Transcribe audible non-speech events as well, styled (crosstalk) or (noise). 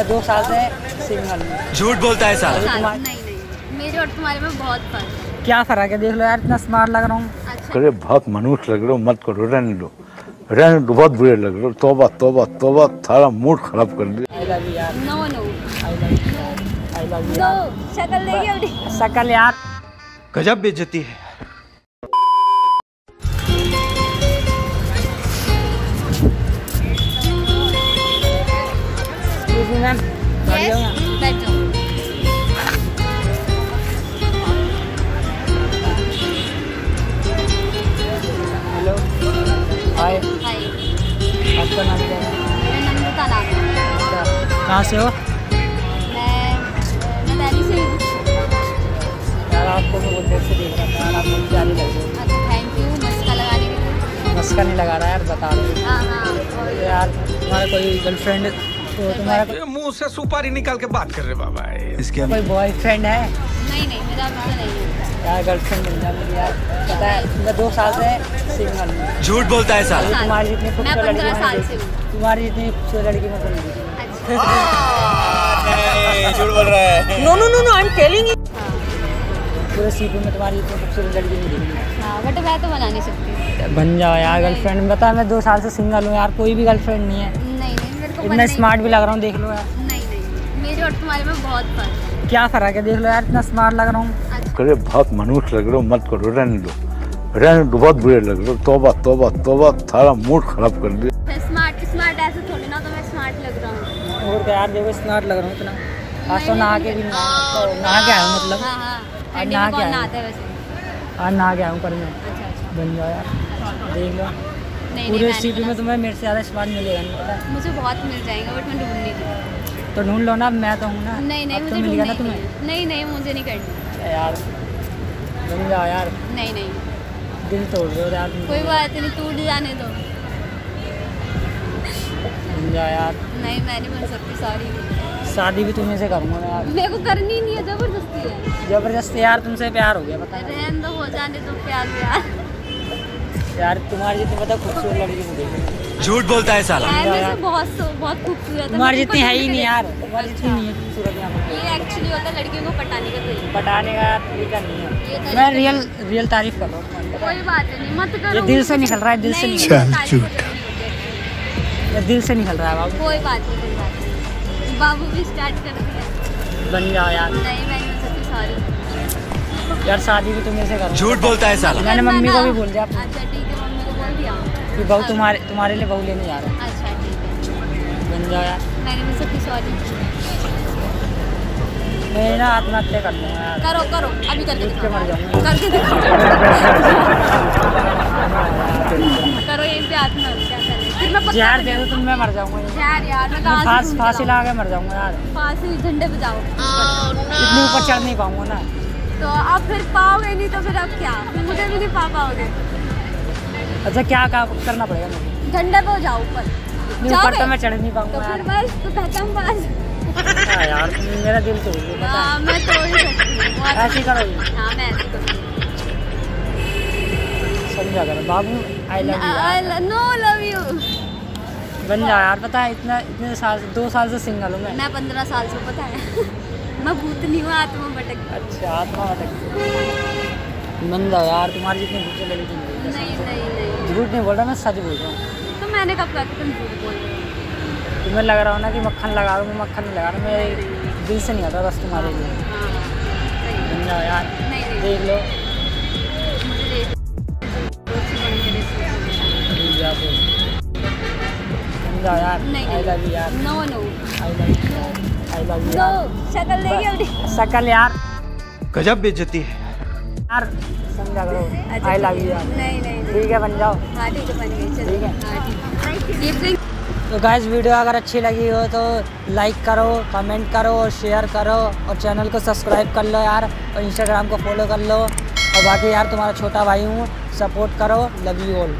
मैं दो साल से सिंगल हूँ झूठ बोलता है साला साल नहीं नहीं। मेरे और तुम्हारे में बहुत फ़र्क क्या फ़र्क है? देख लो यार इतना स्मार्ट लग रहा हूँ। अच्छा। अरे बहुत मनुष्य लग रहे हो मत करो रहने दो। रहने दो बहुत बुरे लग रहे हो। तोबा तोबा तोबा सारा मूड खराब कर दिया। नो शकल यार। गजब बेइज्जती है। कहाँ से हो? मैं मैं से यार आपको मैं बहुत देर से देख रहा था यार आप मुझे प्यारी लग रही अच्छा थैंक यू मस्का लगाने के मस्का नहीं लगा रहा यार बता रहे हाँ। हाँ यार तुम्हारा कोई गर्लफ्रेंड तो तुम्हारा मुँह से सुपारी निकाल के बात कर रहे बाबा इसके कोई बॉयफ्रेंड है? नहीं नहीं मेरा तो नहीं है। यार गर्लफ्रेंड मिल जाए मुझे यार। पता है मैं दो साल से सिंगल हूँ। झूठ बोलता है साला। तुम्हारी जितनी मैं खूबसूरत लड़की पंद्रह साल से हूँ। तुम्हारी जितनी खूबसूरत लड़की मैं तो झूठ बोल रहा है। No no no no I am telling you हाँ पूरे सीपी में तुम्हारी इतनी खूबसूरत लड़की नहीं देखी हाँ बट मैं तो बना नहीं सकती। बन जाओ यार गर्लफ्रेंड बता मैं दो साल से सिंगल हूँ यार कोई भी गर्लफ्रेंड नहीं है। नहीं नहीं मेरे को इतना स्मार्ट भी लग रहा हूँ देख लो यार। नहीं नहीं मेरे और तुम्हारे में बहुत फ़र्क है। क्या फ़र्क है देख लो यार इतना स्मार्ट लग रहा हूँ। अच्छा। अरे बहुत मनुष्य लग रहे हो मत करो रहने दो। रहने दो बहुत बुरे लग रहे हो। तोबा तोबा तोबा सारा मूड खराब कर दिया। हूँ और क्या यार देखो स्मार्ट लग रहा हूँ इतना। आज तो नहा के भी नहा तो नहा के आया हूँ मतलब। हाँ हाँ। नहा के है। वैसे? आज नहा के आया हूँ मैं। अच्छा अच्छा। बन जाओ यार। देख लो। पूरे सीपी में तुम्हें मेरे से ज़्यादा स्मार्ट मिलेगा नहीं पता मुझे बहुत मिल जाएगा बट मैं ढूंढ नहीं तो ढूंढ लो ना मैं तो हूँ ना। नहीं नहीं मुझे तो मिल गया ना तुम्हें। नहीं। है। नहीं मुझे नहीं करनी। यार बन जाओ यार। नहीं नहीं। दिल तोड़ हो यार। कोई बात नहीं टूट जाने दो। जाओ यार। नहीं मैं नहीं बन सकती सॉरी शादी भी तुम्हें से करूँगा मैं यार। मेरे को करनी नहीं है ज़बरदस्ती है। ज़बरदस्ती यार तुमसे प्यार हो गया पता रहन दो हो जाने दो प्यार प्यार। यार तुम्हारी जितनी पता खूबसूरत लड़की मुझे देखी झूठ बोलता है साला। वैसे बहुत बहुत खूबसूरत है। तुम्हारी जितनी है ही नहीं यार। तुम्हारी जितनी नहीं है खूबसूरत यहाँ पर ये एक्चुअली होता है लड़कियों को पटाने का तरीका पटाने का तरीका नहीं है। मैं रियल रियल तारीफ़ कर रहा हूँ। कोई बात नहीं मत करो ये दिल से निकल रहा है, दिल से नहीं, निकल होती है। है। दिल से निकल रहा है बाबू। कोई बात नहीं कोई बात नहीं। बाबू भी स्टार्ट कर दिया बन जाओ यार। नहीं मैं हो सॉरी यार शादी भी तुम्हें से करूँ। झूठ बोलता है साला। मैंने मम्मी को भी बोल दिया। अच्छा ठीक है मम्मी को बोल दिया। कि बहू तुम्हारे तुम्हारे लिए बहू लेने जा रहा है। अच्छा ठीक है। बन जाओ यार। मैं नहीं हो सॉरी मैं ना आत्महत्या कर लूँगा करो करो अभी करके देख दिखाओ। मर जाऊँगा। करके दिखाओ। (laughs) करो यहीं पे आत्महत्या। फिर मैं पक्का दे दो तुम मैं मर जाऊँगा। यार यार मैं फांस फांसी लगा के मर जाऊँगा यार। फांसी झंडे बजाओ। इतनी ऊपर चढ़ नहीं पाऊँगा ना। तो अब फिर पाओगे नहीं तो फिर अब क्या? फिर मुझे भी नहीं पा पाओगे। अच्छा क्या क्या करना पड़ेगा मुझे? झंडे पे जाओ ऊपर ऊपर तो मैं चढ़ नहीं तो पाऊँगा यार। बस तो खत्म बस। हाँ यार मेरा दिल तोड़ दिया पता हाँ। मैं तो ही सकती हूँ। है ऐसे ही करोगे हाँ मैं ऐसे करूँगी। समझा करो बाबू I love you no love you बन जाओ यार पता है इतना इतने साल से दो साल से सिंगल हूँ मैं। मैं पंद्रह साल से पता है। (laughs) मैं भूत नहीं हूँ आत्मा भटक अच्छा आत्मा भटक बन जाओ यार तुम्हारी जितनी भूखे लड़की नहीं नहीं नहीं नहीं। झूठ नहीं बोल रहा मैं सच बोल रहा हूँ। तो मैंने कब कहा तुम झूठ बोल हो? तुम्हें लग रहा हो ना कि मक्खन लगा रहा हूँ मैं मक्खन नहीं लगा रहा मैं दिल से नहीं आता बस तुम्हारे लिए। हाँ बन जाओ यार देख लो। बन यार आई लव यू यार no no I love you I love you no शक्ल देखिए अपनी शकल यार गजब बेइज्जती है। यार समझा करो आई लव यू यार नहीं नहीं नहीं। ठीक है बन जाओ। हाँ ठीक है बन गई। चलो। ठीक है। हाँ ठीक है। तो गाइस वीडियो अगर अच्छी लगी हो तो लाइक करो कमेंट करो और शेयर करो और चैनल को सब्सक्राइब कर लो यार और इंस्टाग्राम को फॉलो कर लो। और बाकी यार तुम्हारा छोटा भाई हूँ सपोर्ट करो। Love you all